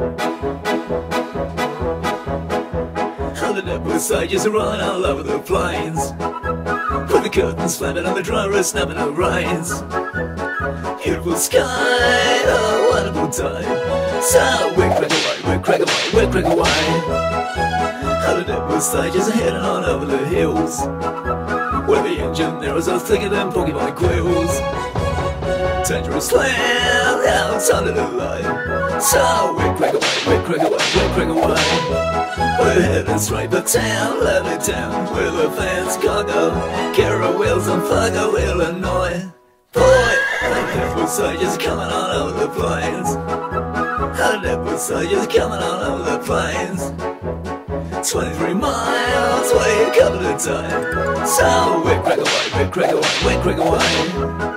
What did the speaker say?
On the network side, just run all over the plains. With the curtains slamming on the dryer, snapping the rains. Beautiful sky, a wonderful time. So we crack away, we crack away, we crack away. On the network side, just heading on over the hills. Where the engine arrows are thicker than Pokemon quills. Dangerous land out under the line. So we crack away, we crack away, we crack away. We're heading straight to town, lovely town, where the fans cargo. Carol Wheels Fargo, Illinois. Boy, I never saw you coming on over the plains. I never saw you coming on over the plains. 23 miles a couple of times. So we we crack away, we crack away. We crack away.